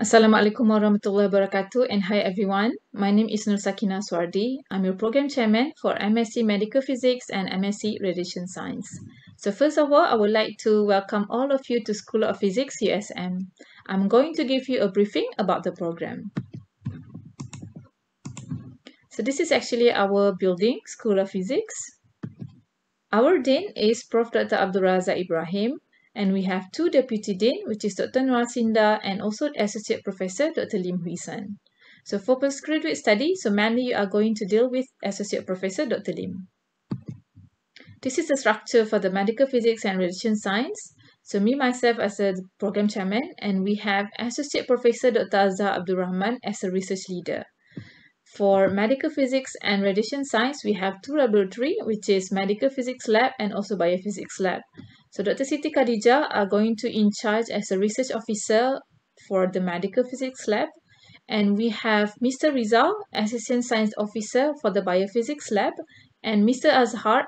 Assalamualaikum warahmatullahi wabarakatuh and hi everyone. My name is Nur Sakinah Suardi. I'm your program chairman for MSc Medical Physics and MSc Radiation Science. So first of all, I would like to welcome all of you to School of Physics USM. I'm going to give you a briefing about the program. So this is actually our building, School of Physics. Our dean is Prof. Dr. Abdul Razak Ibrahim and we have two deputy dean, which is Dr. Noor Sinda and also associate professor Dr. Lim Hui San. So for postgraduate study, so mainly you are going to deal with associate professor Dr. Lim. This is the structure for the medical physics and radiation science. So me myself as a program chairman and we have associate professor Dr. Azhar Abdul Rahman as a research leader. For medical physics and radiation science, we have two laboratory, which is medical physics lab and also biophysics lab. So Dr. Siti Khadija are going to in charge as a research officer for the medical physics lab. And we have Mr. Rizal, assistant science officer for the biophysics lab, and Mr. Azhar,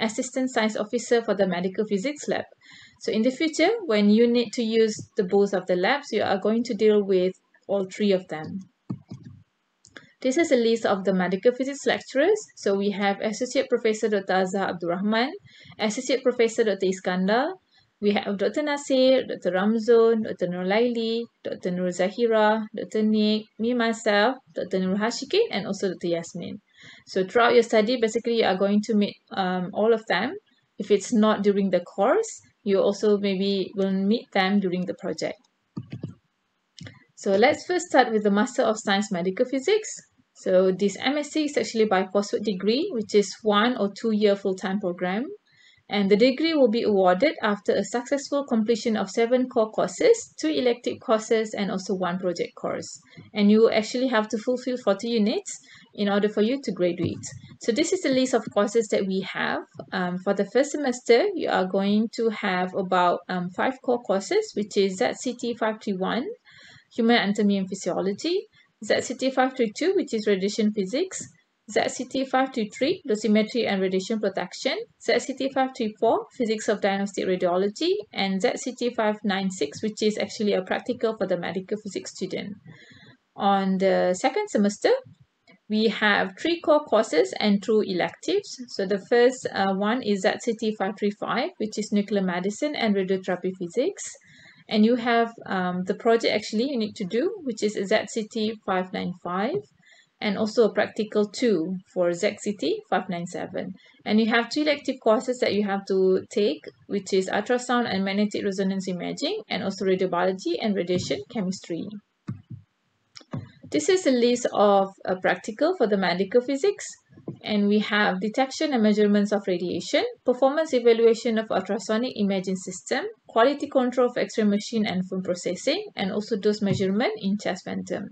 assistant science officer for the medical physics lab. So in the future, when you need to use the both of the labs, you are going to deal with all three of them. This is a list of the medical physics lecturers. So we have Associate Professor Dr. Azhar Abdurrahman, Associate Professor Dr. Iskandar, we have Dr. Nasir, Dr. Ramzon, Dr. Nur Laili, Dr. Nur Zahira, Dr. Nick, me myself, Dr. Nur Hashikin, and also Dr. Yasmin. So throughout your study, basically you are going to meet um, all of them. If it's not during the course, you also maybe will meet them during the project. So let's first start with the Master of Science Medical Physics. So this MSc is actually by postgraduate degree, which is one or two year full-time program. And the degree will be awarded after a successful completion of seven core courses, two elective courses, and also one project course. And you actually have to fulfill 40 units in order for you to graduate. So this is the list of courses that we have. Um, for the first semester, you are going to have about um, five core courses, which is ZCT 531, Human Anatomy and Physiology, ZCT532, which is Radiation Physics, ZCT523, Dosimetry and Radiation Protection, ZCT534, Physics of Diagnostic Radiology, and ZCT596, which is actually a practical for the medical physics student. On the second semester, we have three core courses and two electives. So the first uh, one is ZCT535, which is Nuclear Medicine and Radiotherapy Physics and you have um, the project actually you need to do which is ZCT 595 and also a practical 2 for ZCT 597 and you have two elective courses that you have to take which is ultrasound and magnetic resonance imaging and also radiobiology and radiation chemistry. This is a list of a practical for the medical physics and we have detection and measurements of radiation, performance evaluation of ultrasonic imaging system, quality control of X-ray machine and film processing, and also dose measurement in chest phantom.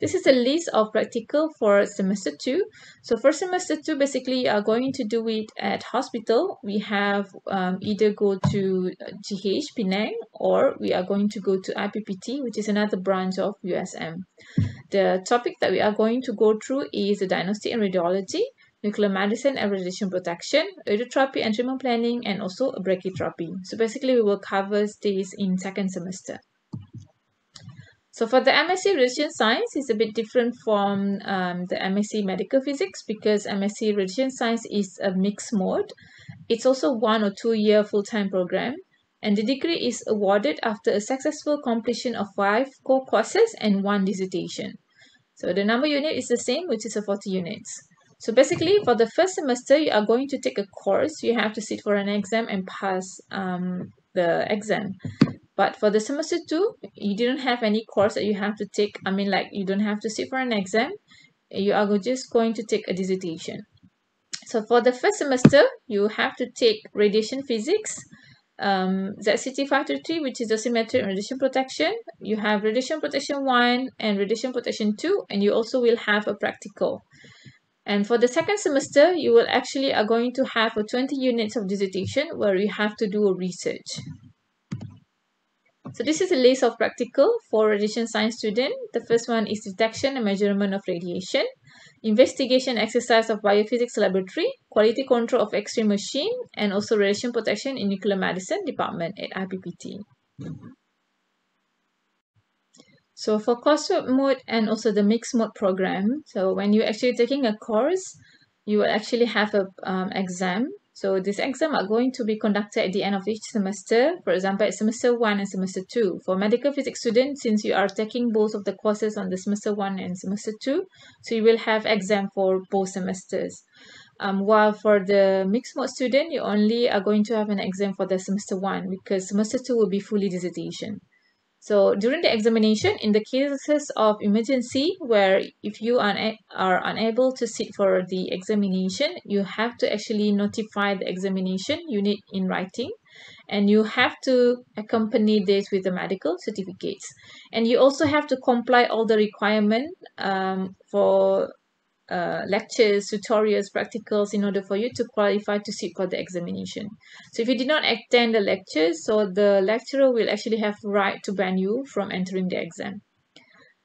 This is a list of practical for semester 2. So for semester 2, basically you are going to do it at hospital. We have um, either go to GH, Penang, or we are going to go to IPPT, which is another branch of USM. The topic that we are going to go through is the diagnostic and radiology, nuclear medicine and radiation protection, radiotherapy and treatment planning, and also brachytherapy. So basically we will cover this in second semester. So for the MSc Radiation Science, it's a bit different from um, the MSc Medical Physics because MSc Radiation Science is a mixed mode. It's also one or two year full-time program and the degree is awarded after a successful completion of five core courses and one dissertation. So the number unit is the same, which is a 40 units. So basically, for the first semester, you are going to take a course. You have to sit for an exam and pass um, the exam. But for the semester two, you didn't have any course that you have to take. I mean, like you don't have to sit for an exam. You are just going to take a dissertation. So for the first semester, you have to take radiation physics, um, ZCT 533, which is dosimetry and radiation protection. You have radiation protection 1 and radiation protection 2, and you also will have a practical. And for the second semester, you will actually are going to have a 20 units of dissertation where you have to do a research. So this is a list of practical for radiation science student. The first one is detection and measurement of radiation, investigation exercise of biophysics laboratory, quality control of X-ray machine, and also radiation protection in nuclear medicine department at IPPT. So for coursework mode and also the mixed mode program, so when you're actually taking a course, you will actually have a um, exam. So this exam are going to be conducted at the end of each semester. For example, semester one and semester two. For medical physics students, since you are taking both of the courses on the semester one and semester two, so you will have exam for both semesters. Um, while for the mixed mode student, you only are going to have an exam for the semester one because semester two will be fully dissertation. So during the examination, in the cases of emergency, where if you are, are unable to sit for the examination, you have to actually notify the examination unit in writing and you have to accompany this with the medical certificates. And you also have to comply all the requirement um, for uh, lectures, tutorials, practicals in order for you to qualify to sit for the examination. So if you did not attend the lectures, so the lecturer will actually have right to ban you from entering the exam.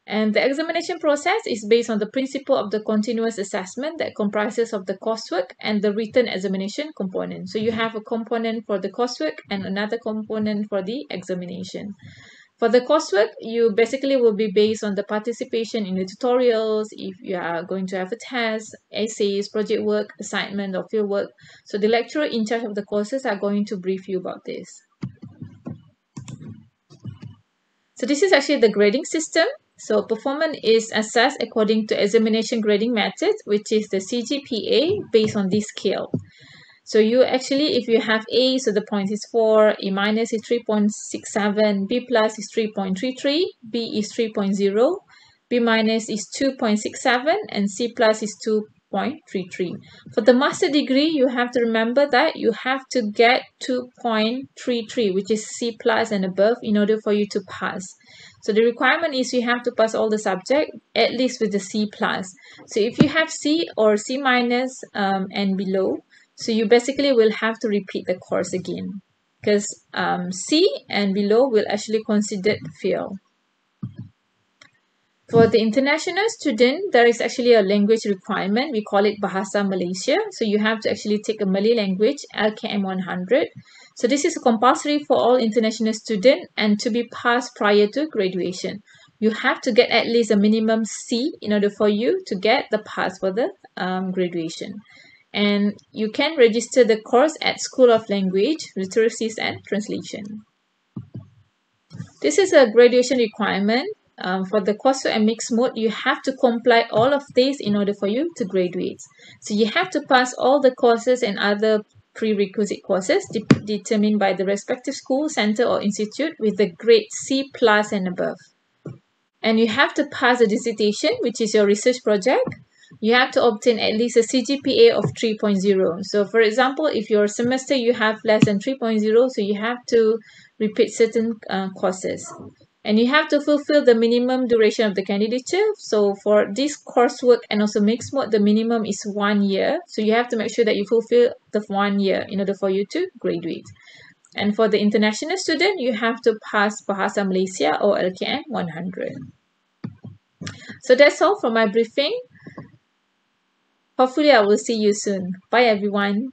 And the examination process is based on the principle of the continuous assessment that comprises of the coursework and the written examination component. So you have a component for the coursework and another component for the examination. For the coursework, you basically will be based on the participation in the tutorials, if you are going to have a test, essays, project work, assignment, or field work. So the lecturer in charge of the courses are going to brief you about this. So this is actually the grading system. So performance is assessed according to examination grading method, which is the CGPA based on this scale. So you actually, if you have A, so the point is 4, A minus is 3.67, B plus is 3.33, B is 3.0, B minus is 2.67, and C plus is 2.33. For the master degree, you have to remember that you have to get 2.33, which is C plus and above, in order for you to pass. So the requirement is you have to pass all the subject at least with the C plus. So if you have C or C minus um, and below, so you basically will have to repeat the course again because um, C and below will actually considered fail. For the international student, there is actually a language requirement. We call it Bahasa Malaysia. So you have to actually take a Malay language, LKM 100. So this is compulsory for all international students and to be passed prior to graduation. You have to get at least a minimum C in order for you to get the pass for the um, graduation and you can register the course at School of Language, Literacies and Translation. This is a graduation requirement. Um, for the course and mixed mode, you have to comply all of these in order for you to graduate. So you have to pass all the courses and other prerequisite courses de determined by the respective school, center or institute with the grade C plus and above. And you have to pass a dissertation, which is your research project, you have to obtain at least a CGPA of 3.0. So for example, if your semester you have less than 3.0, so you have to repeat certain uh, courses. And you have to fulfill the minimum duration of the candidature. So for this coursework and also mixed mode, the minimum is one year. So you have to make sure that you fulfill the one year in order for you to graduate. And for the international student, you have to pass Bahasa Malaysia or LKM 100. So that's all for my briefing. Hopefully I will see you soon. Bye everyone.